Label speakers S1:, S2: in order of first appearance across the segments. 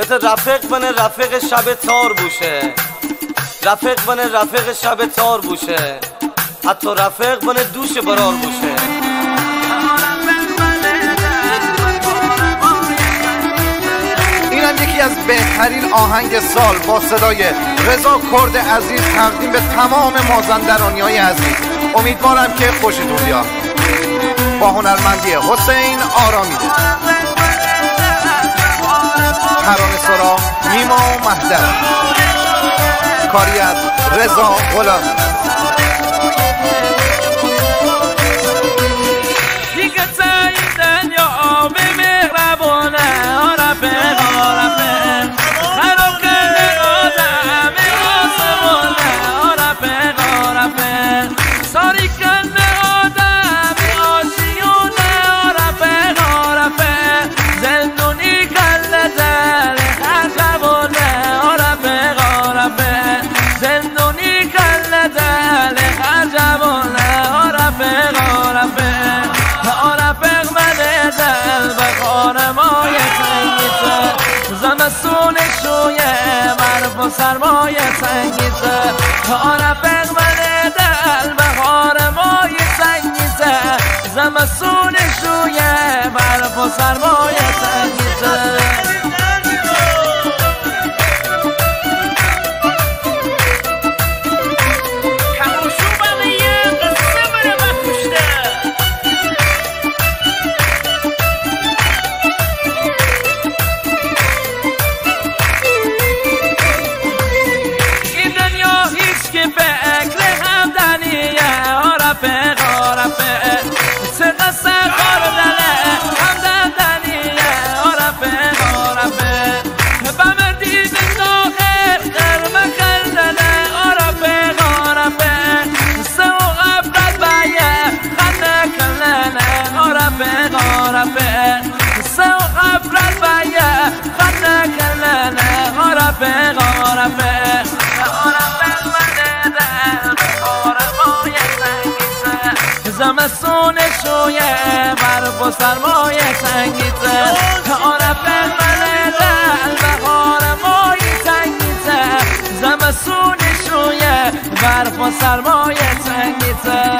S1: بته رفیق بنه رفیق شب تار بوشه. رفیق بنه رفیق شب تار بوشه. حتی رفیق بنه دوش برار بوشه.
S2: از بهترین آهنگ سال با صدای رضا کرد عزیز تقدیم به تمام مازندرانی های عزیز. امیدوارم که خوشتون بیاد. با هنرمندی حسین آرامیده. نیما مهدر کاری از رضا غلامی.
S3: و سرمایه سنگیزه. رفق من دل بهار مای سنگیزه. زمستون شویه برف و سرمایه سنگیزه. زمستون شویه برف و سرمایه سنگیزه عارف من دل بهار مای سنگیزه زمستون شویه برف و سرمایه سنگیزه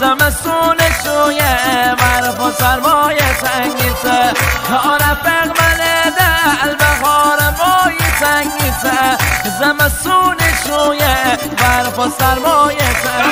S3: زمستون شویه برف و سرمایه سنگیسه. رفق من دل بهار مای سنگیسه. زمستون شویه برف و سنگیسه.